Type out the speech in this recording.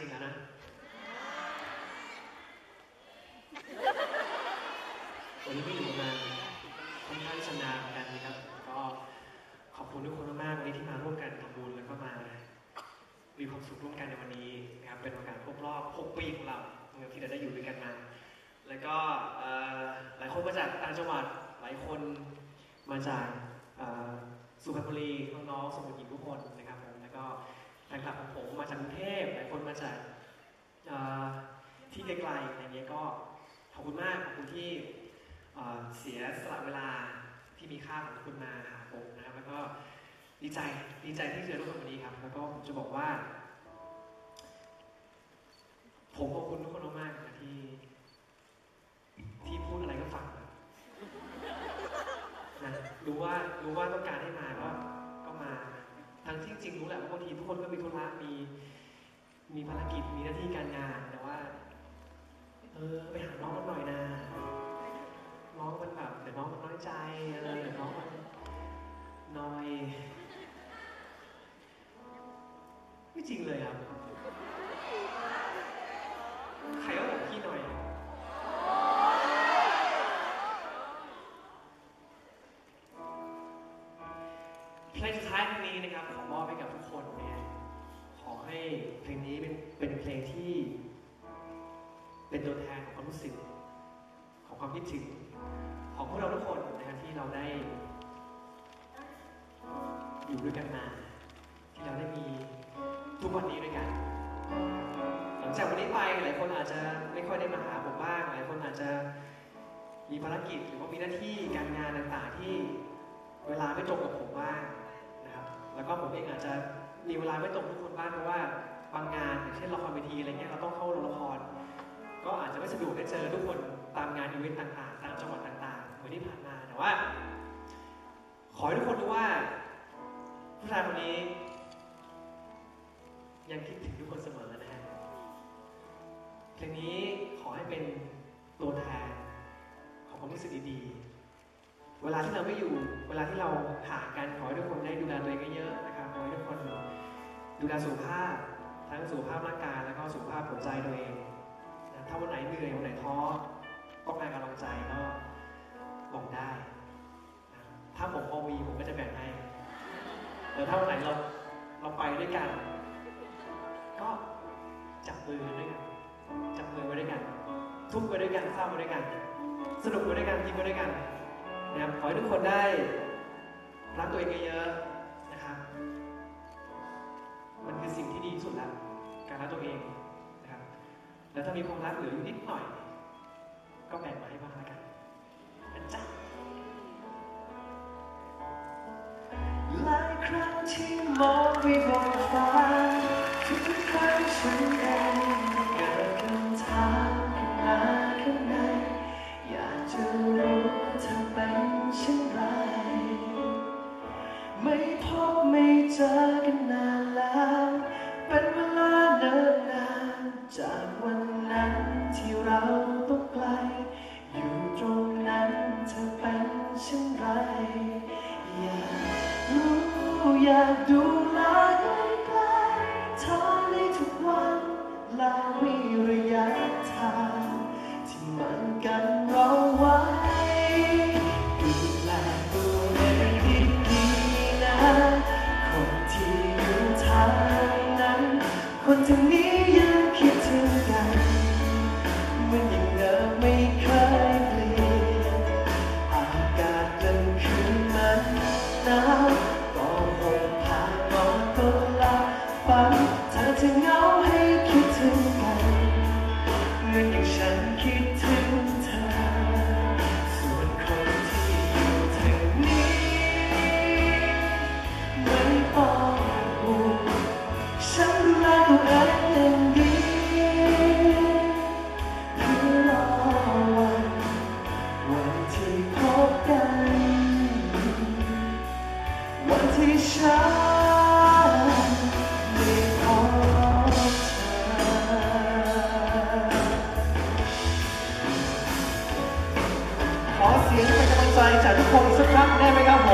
จริงๆแล้วนะ วันนี้ก็อยู่มาค่อนข้างชำนาญเหมือนกันนะครับ ก็ขอบคุณทุกคนมากๆวันนี้ที่มาร่วมกันทำบุญแล้วก็มา มีความสุขร่วมกันในวันนี้นะครับ เป็นโอกาสครบรอบ 6 ปีของเราที่เราได้อยู่ด้วยกันมา แล้วก็หลายคนมาจากต่างจังหวัด หลายคนมาจากสุพรรณบุรีน้องๆสมุทรหญิงทุกคนนะครับผมแล้วก็ แฟนคลับของผมมาจากกรุงเทพหลายคนมาจากที่ไกลๆอะไรเงี้ยก็ขอบคุณมากขอบคุณที่เสียสละเวลาที่มีค่าของคุณมาหาผมนะครับแล้วก็ดีใจดีใจที่เจอทุกคนวันนี้ครับ แล้วก็ผมจะบอกว่า ผมขอบคุณทุกคนมากๆนะที่ ที่พูดอะไรก็ฟังนะนะรู้ว่ารู้ว่าต้องการให้มาก็ก็มา ทั้งที่จริงรู้แหละว่าบางทีทุกคนก็มีธุระมี มีภารกิจมีหน้าที่การงานแต่ว่า เออไปหาน้องมันหน่อยนะน้องมันแบบเดี๋ยวน้องมันน้อยใจออเดี๋ยวน้องมันนอย ไม่จริงเลยครับ เพลงสุดท้ายเพลงนี้นะครับขอมอบให้กับทุกคนเนี่ยขอให้เพลงนี้เป็นเป็นเพลงที่ เป็นตัวแทนของความรู้สึกของความคิดถึงของพวกเราทุกคนนะครับที่เราได้ อยู่ด้วยกันมา ที่เราได้มีทุกวันนี้ด้วยกัน หลังจากวันนี้ไปหลายคนอาจจะไม่ค่อยได้มาหาผมบ้างหลายคนอาจจะมีภารกิจหรือว่ามีหน้าที่การงานต่างๆที่เวลาไม่ตรงกับผมบ้าง แล้วก็ผมเองอาจจะมีเวลาไม่ตรงทุกคนบ้างเพราะว่าบางงานอย่างเช่นละครเวทีอะไรเงี้ยเราต้องเข้าโรงละคร ก็อาจจะไม่สะดวกได้เจอทุกคนตามงานอีเวนต์ต่างๆตามจังหวัดต่างๆเหมือนที่ผ่านมาแต่ว่า ขอให้ทุกคนรู้ว่าผู้ชายคนนี้ ยังคิดถึงทุกคนเสมอนะฮะเพลงนี้ขอให้เป็นตัวแทนของความรู้สึกดีๆ เวลาที่เราไม่อยู่ เวลาที่เราห่างกันขอให้ทุกคนได้ดูแลตัวเองเยอะๆนะครับขอให้ทุกคนดูแลสุขภาพ ทั้งสุขภาพร่างกายแล้วก็สุขภาพหัวใจตัวเองนะถ้าวันไหนเหนื่อยวันไหนท้อต้องการกำลังใจก็บอกได้นะถ้าผมพอมีผมก็จะแบ่งให้แต่ถ้าวันไหนเราเราไปด้วยกัน ก็จับมือด้วยกันจับมือไว้ด้วยกัน ทุกข์ไปด้วยกันเศร้าไปด้วยกัน สนุกไปด้วยกันยิ้มไปด้วยกัน นะครับขอให้ทุกคนได้รักตัวเองเยอะๆนะครับมันคือสิ่งที่ดีที่สุดแล้วการรักตัวเองนะครับแล้วถ้ามีความรักเหลืออยู่นิดหน่อย ก็แบ่งมาให้บ้างล้วกันนะจ๊ะหลายครั้งที่มองไปบน อยากดูแลใกล้ๆเธอในทุกวันและมี ขอเสียงเป็นกำลังใจจากทุกคนสักครั้งได้ไหมครับผม